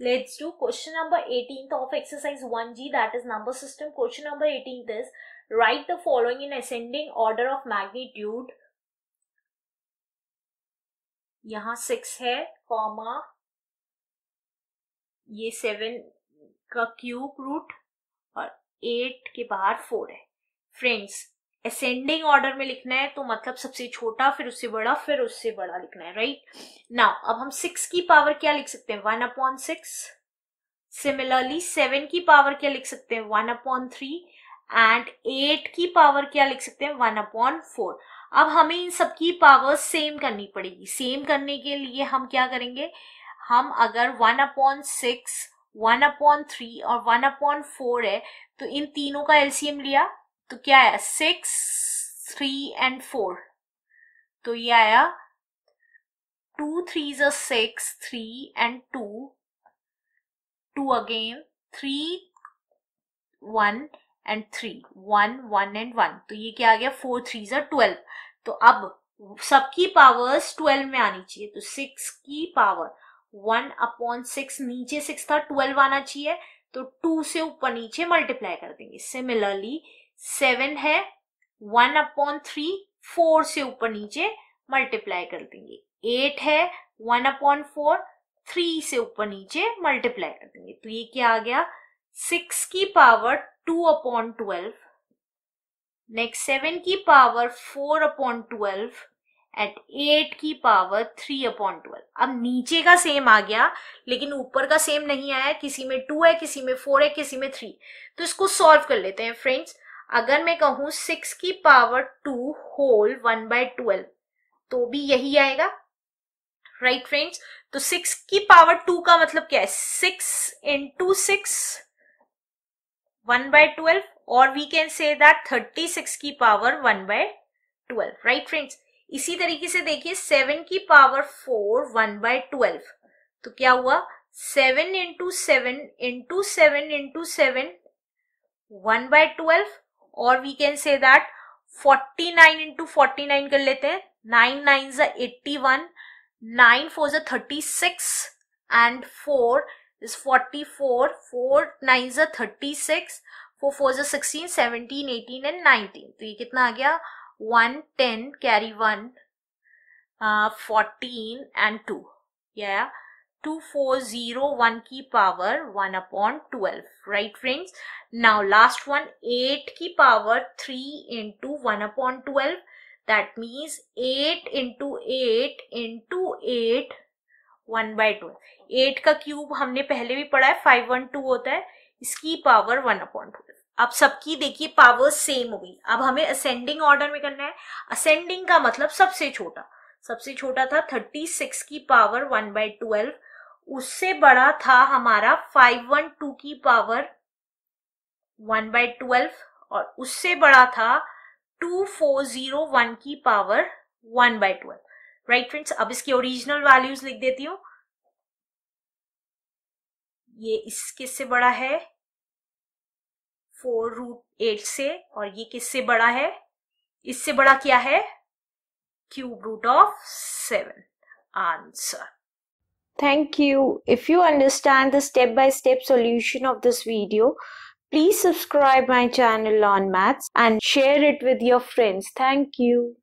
Let's do question number 18th of exercise 1G that is number system. Question number 18th is write the following in ascending order of magnitude. यहाँ six है comma ये seven का cube root और eight के बाहर four है friends ascending order में लिखना है तो मतलब सबसे छोटा, फिर उससे बड़ा, फिर उससे बड़ा लिखना है राइट नाउ अब हम सिक्स की पावर क्या लिख सकते हैं? One upon six similarly seven की पावर क्या लिख सकते हैं? One upon three and eight की पावर क्या लिख सकते हैं? वन अपॉन फोर अब हमें इन सबकी पावर सेम करनी पड़ेगी। सेम करने के लिए हम क्या करेंगे? हम अगर one upon six one upon three और वन अपॉन फोर है तो इन तीनों का एलसीएम लिया। तो क्या आया? सिक्स थ्री एंड फोर तो ये आया टू थ्री ज six three and two two again three one and three one one and one तो ये क्या आ गया? फोर थ्री ज ट्वेल्व तो अब सबकी पावर्स ट्वेल्व में आनी चाहिए। तो सिक्स की पावर वन अपॉन सिक्स नीचे सिक्स था ट्वेल्व आना चाहिए। तो टू से ऊपर नीचे मल्टीप्लाई कर देंगे। सिमिलरली सेवन है, वन अपॉन थ्री, फोर से ऊपर नीचे मल्टीप्लाई कर देंगे। एट है, वन अपॉन फोर, थ्री से ऊपर नीचे मल्टीप्लाई कर देंगे। तो ये क्या आ गया? सिक्स की power two upon twelve, next seven की power four upon twelve eight eight की पावर थ्री अपॉन ट्वेल्व। अब नीचे का सेम आ गया, लेकिन ऊपर का सेम नहीं आया, किसी में टू है, किसी में फोर है, किसी में थ्री तो इसको सॉल्व कर लेते हैं फ्रेंड्स अगर मैं कहूँ सिक्स की power two whole one by twelve तो भी यही आएगा। राइट right, फ्रेंड्स तो सिक्स की पावर टू का मतलब क्या है? Six into six one by twelve और we can say that thirty six की power one by twelve right friends इसी तरीके से देखिए सेवन की power four one by twelve तो क्या हुआ? Seven into seven into seven into seven one by twelve और we can say that 49 into forty nine कर लेते हैं। नाइन नाइन ज एट्टी वन नाइन फोर ज thirty six and four is forty four four nine ज thirty six four four ज sixteen seventeen eighteen and nineteen तो ये कितना आ गया? One ten carry one fourteen and two या टू फोर ज़ीरो वन की power one upon twelve right friends now last one eight की power three into one upon twelve that means eight into eight into eight one by twelve eight का cube हमने पहले भी पढ़ा है five one to होता है, इसकी पावर वन अपॉन ट्वेल्व अब सबकी देखिए पावर सेम हो गई। अब हमें असेंडिंग ऑर्डर में करना है। असेंडिंग का मतलब सबसे छोटा। सबसे छोटा था थर्टी सिक्स की पावर वन बाय ट्वेल्व उससे बड़ा था हमारा फाइव वन टू की पावर वन बाय ट्वेल्व और उससे बड़ा था टू फोर ज़ीरो वन की power one by twelve right friends अब इसकी ओरिजिनल वैल्यूज़ लिख देती हूँ। ये इस किससे बड़ा है? फोर रूट एट से और ये किससे बड़ा है? इससे बड़ा क्या है? Cube root of seven answer Thank you. If you understand the step-by-step -step solution of this video, please subscribe my channel on maths and share it with your friends. Thank you.